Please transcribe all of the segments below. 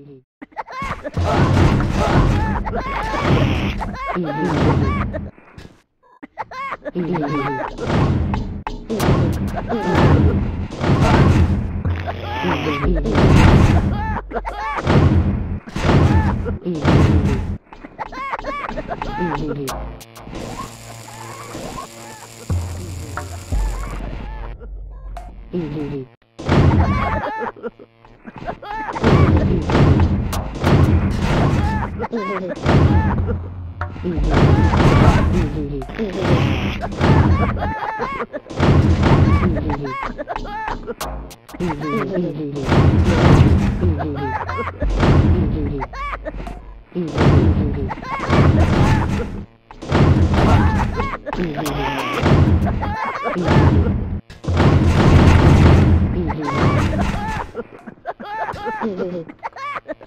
Okay. Ha ha ha!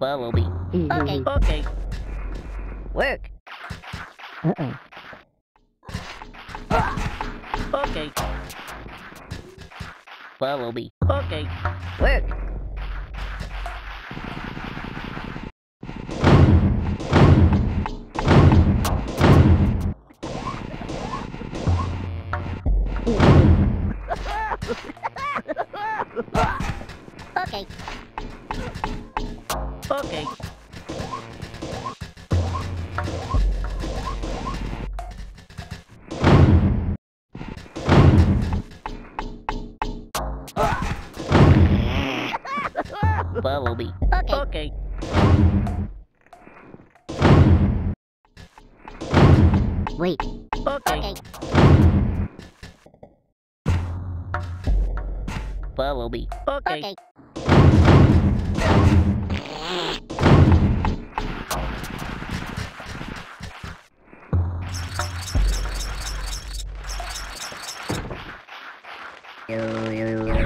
Okay. Follow me. Okay. Okay. Work. Uh-oh. Okay. Follow me. Okay. Work. Okay. Okay. Follow me. Okay. Okay. Wait. Okay. Follow me. Okay. Yo, yo, yo.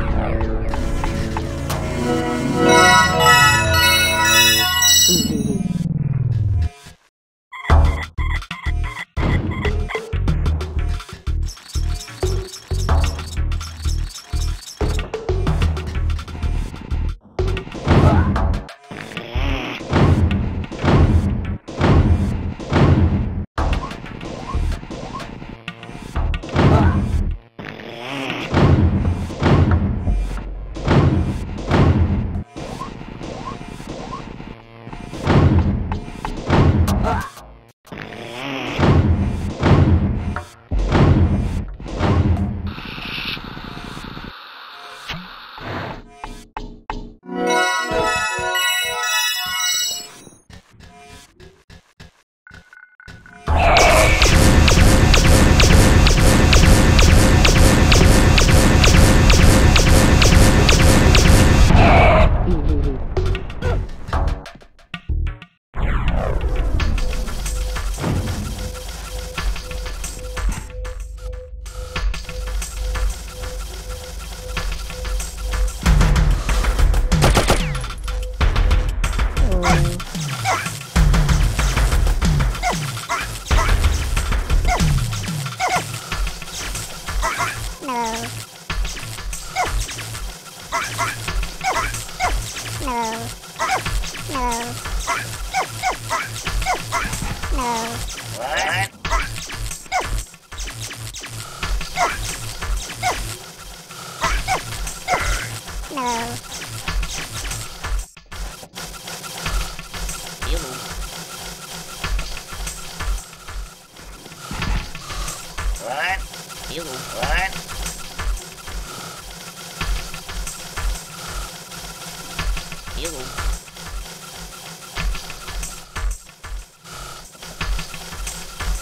Falou.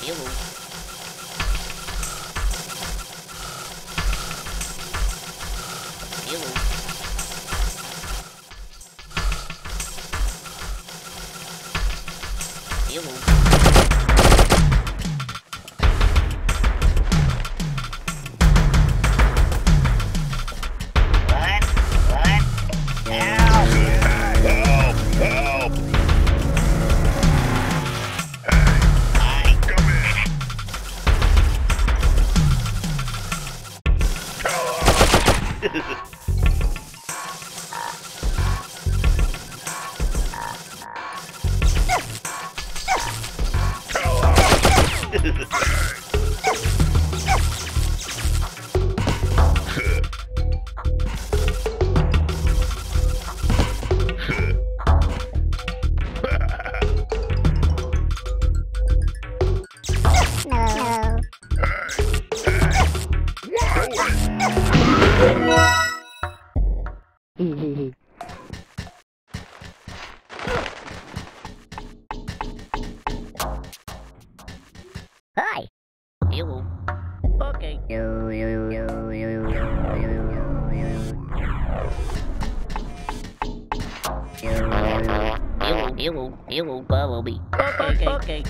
Hello. He won't follow me. Okay, okay.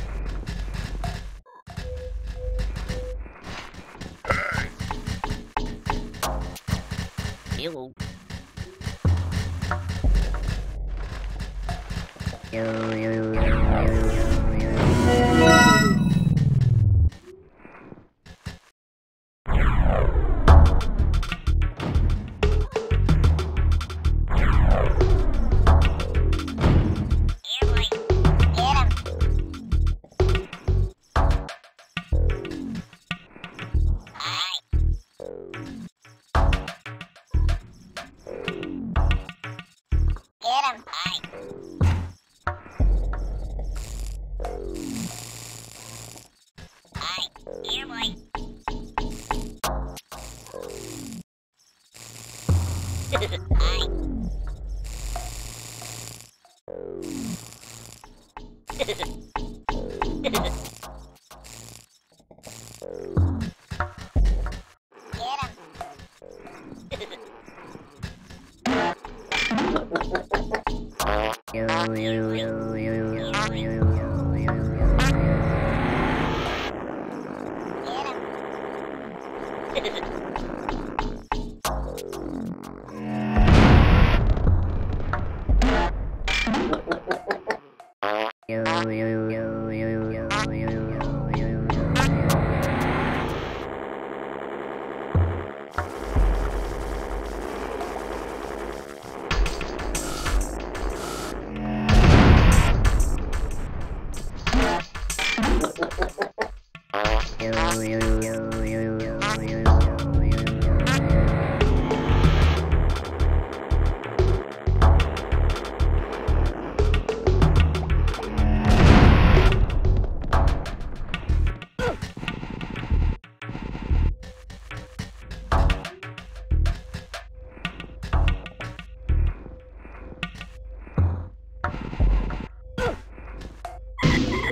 Yeah.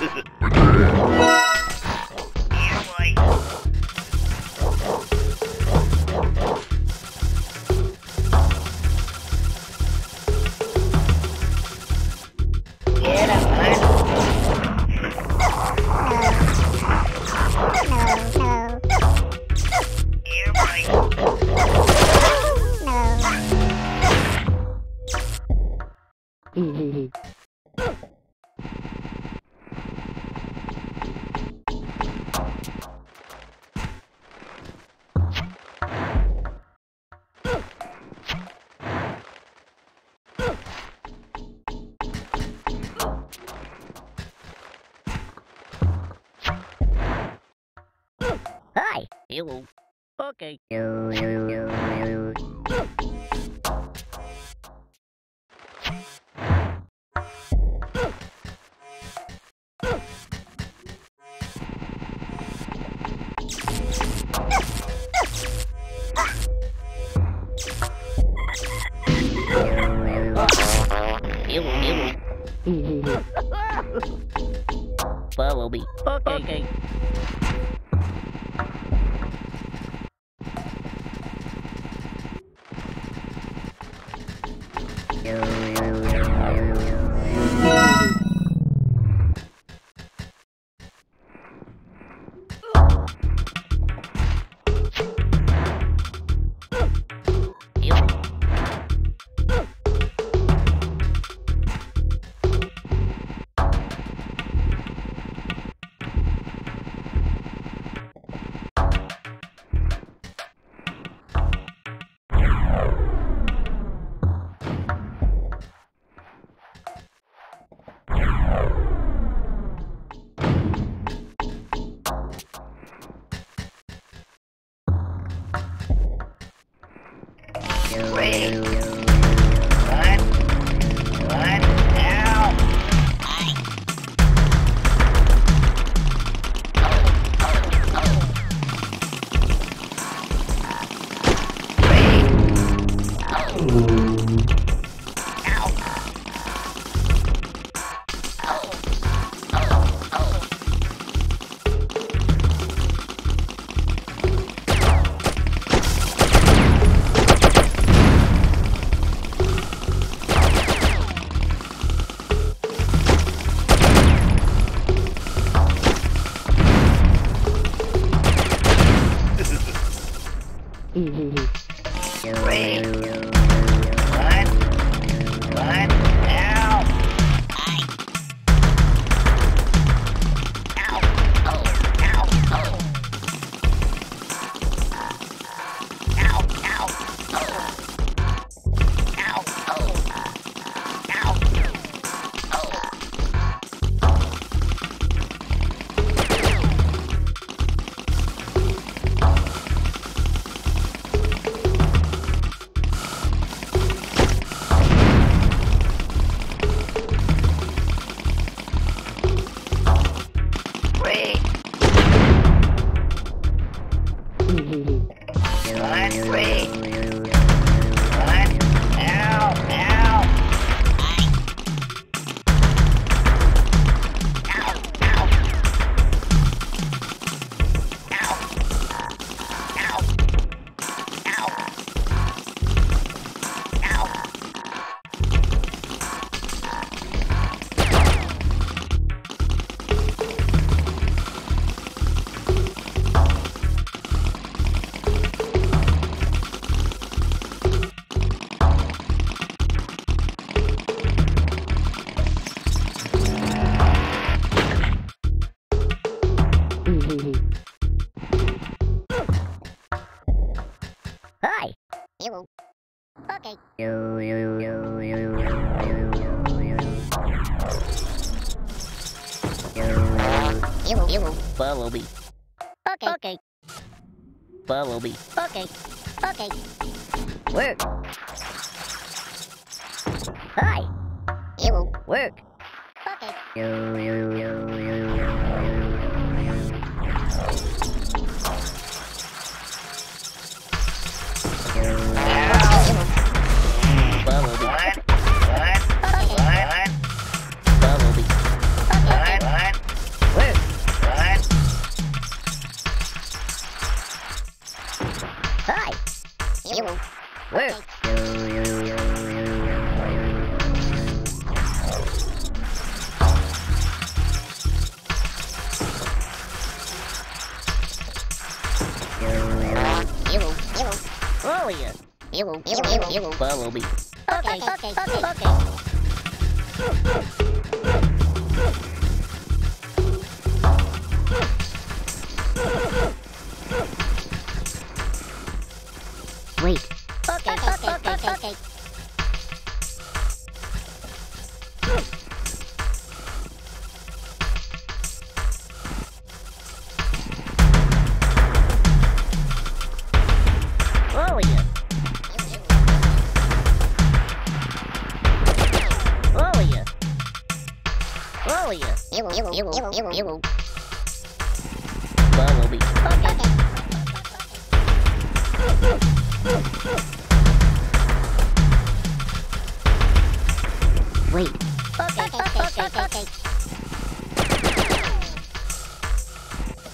Ha ha ha. won't. Okay. Follow me. Okay. okay.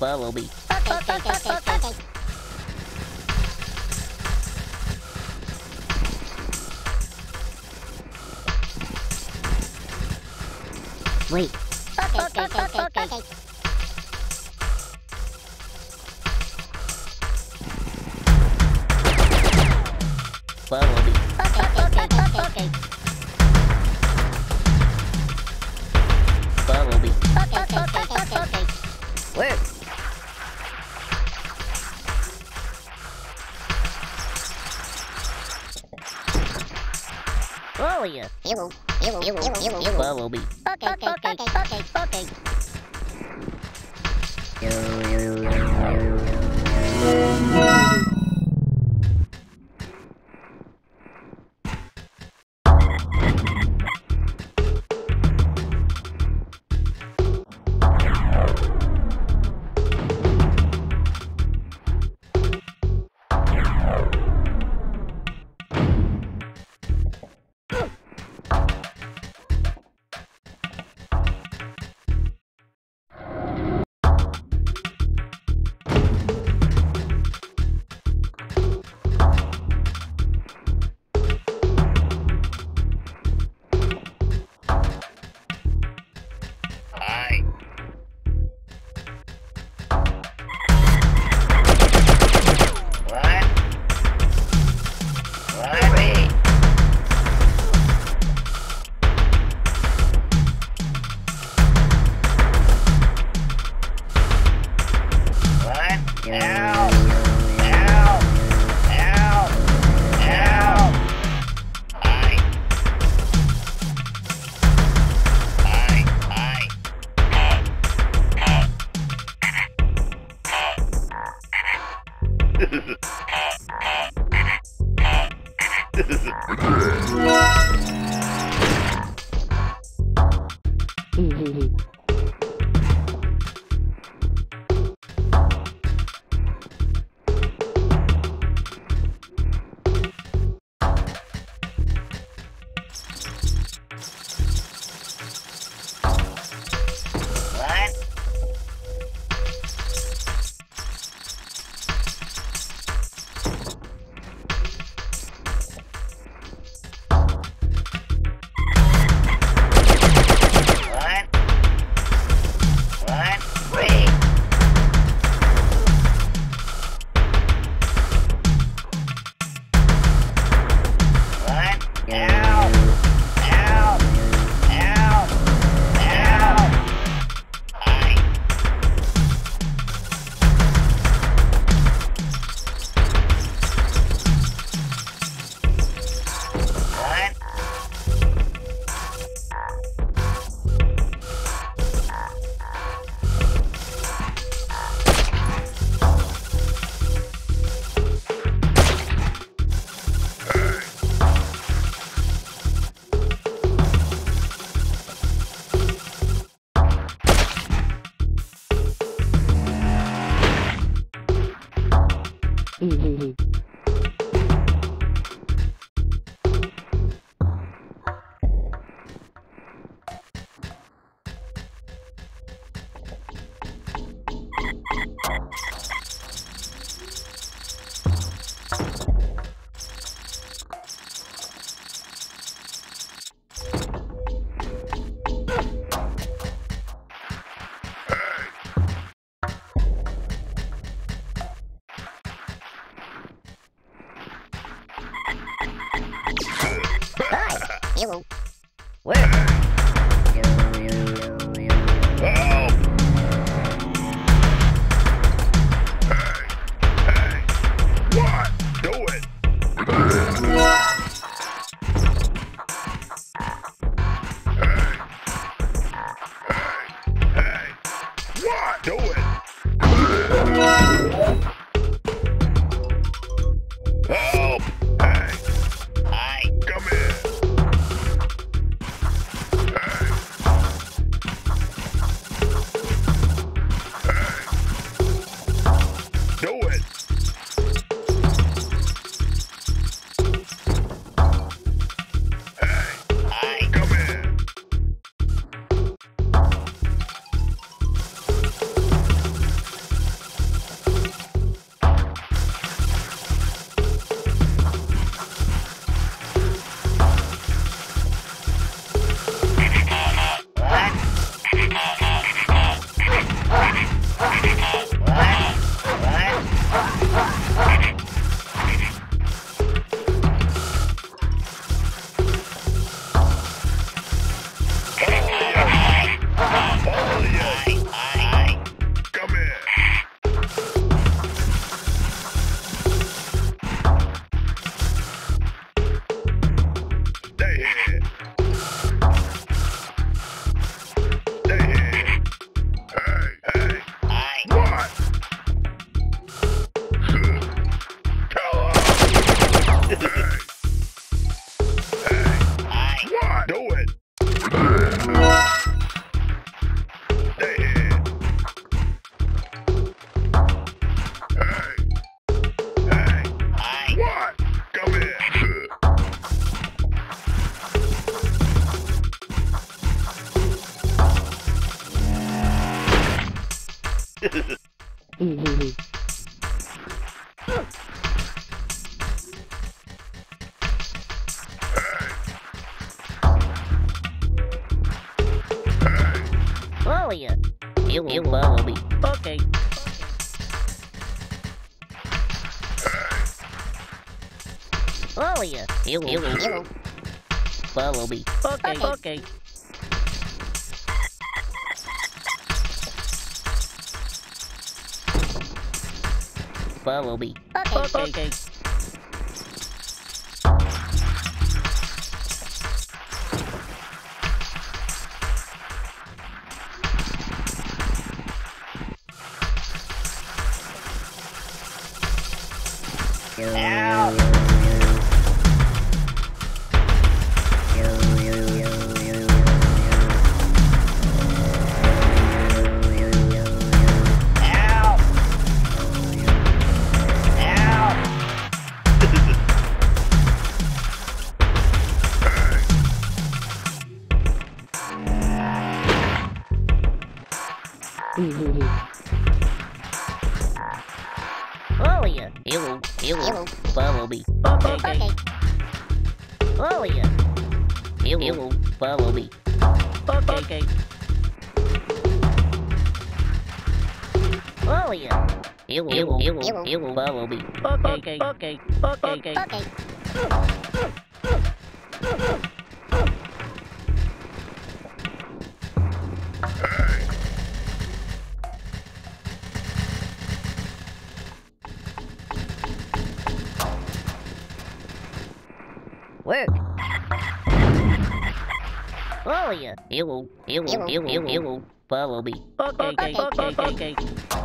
follow me. Wait. Follow me. Follow me. Where? Follow me. Okay, okay, okay, okay, okay. Thanks. Follow you. You will follow me. Okay. Follow you. You you follow me. Okay. Okay. Follow me. Okay. Okay. Help. Follow you. You will, you follow me. Okay. Okay. Follow you. You will, you follow me. Okay. Okay. Follow you. You will, you will, you will, you will follow me. Okay. Okay. Okay. Okay. Okay. Work. You. Will, you will, you will, you will, follow me. Okay. Okay. Okay. Okay.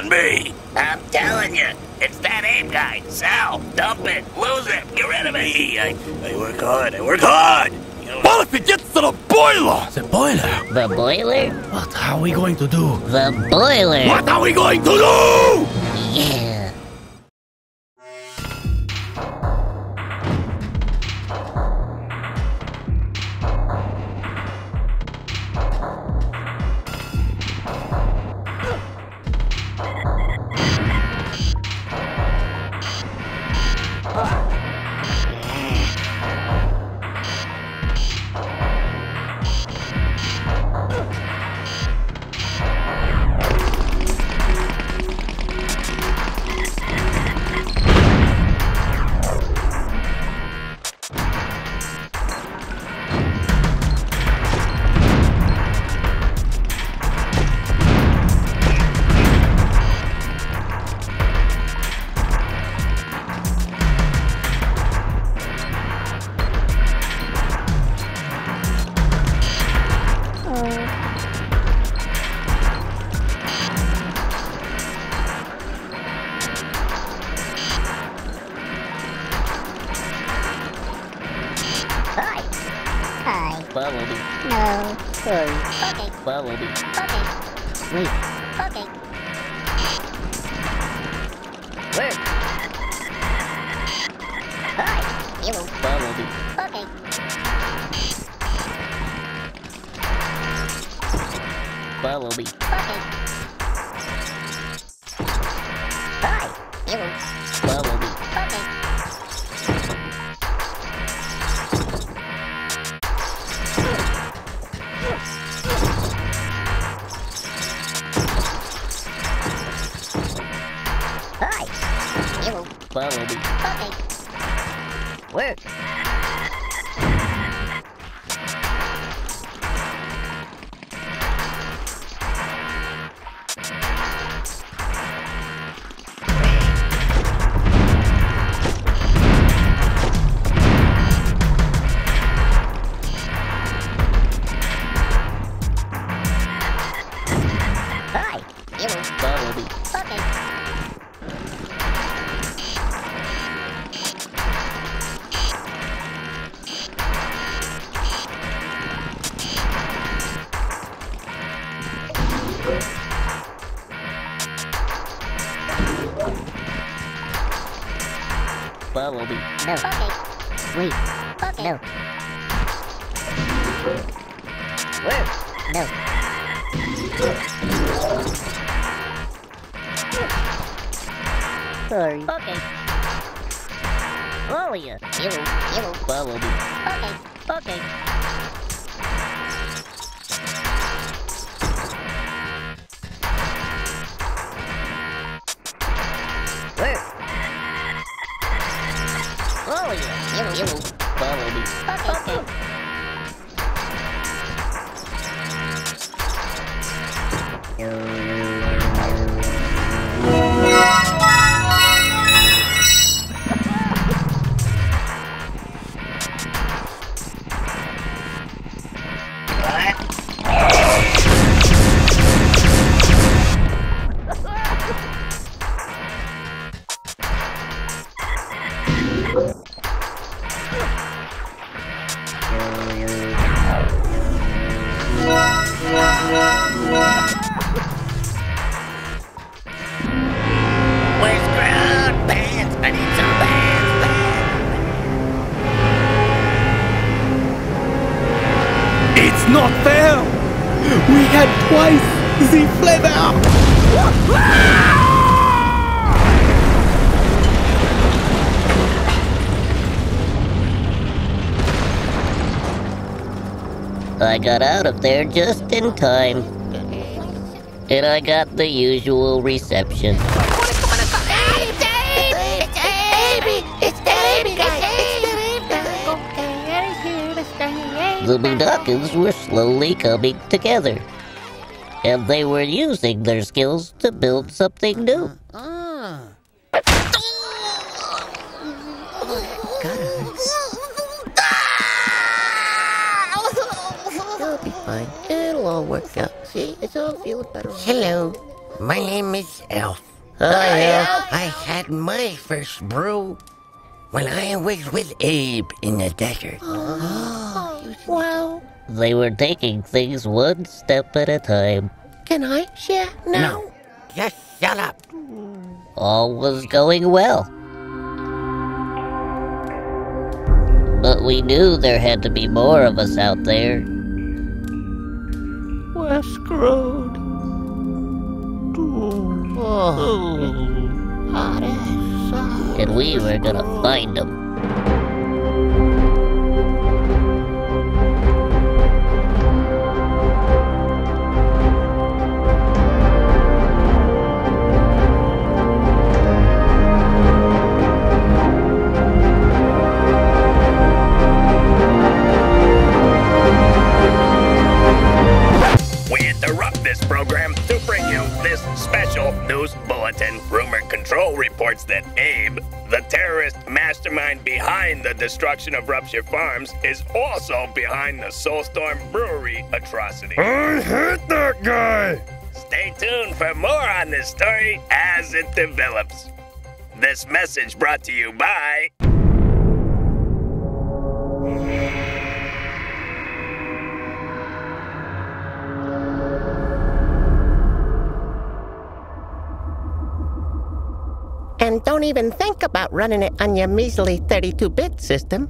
On me! I'm telling you, it's that Abe guy. Sal, dump it, lose it, get rid of it. Me, I, I work hard, I work hard! What if it gets to the boiler? The boiler? The boiler? What are we going to do? The boiler. What are we going to do? Hi. Hello. Bumblebee. Okay. Bumblebee. Okay. Bumblebee. No. Okay. Wait. Okay. No. Where? No. Sorry. Okay. Oh yeah. Hello. Hello. Bumblebee. Okay. Okay. Not fair! We had twice the flavor! I got out of there just in time. And I got the usual reception. The Mudokons were slowly coming together. And they were using their skills to build something new. Oh. I It'll all worked out. See, it's all feeling better. Hello, my name is Elf. Hi, Elf. Uh, I had my first brew when I was with Abe in the desert. Oh. Well, They were taking things one step at a time. can I share now? No, just shut up. Hmm. All was going well. But we knew there had to be more of us out there. We're screwed. Oh, oh that sucks. And we were gonna find them. We interrupt this program to bring you this special news bulletin. Control reports that Abe, the terrorist mastermind behind the destruction of Rupture Farms, is also behind the Soulstorm Brewery atrocity. I hate that guy! Stay tuned for more on this story as it develops. This message brought to you by. And don't even think about running it on your measly 32 bit system.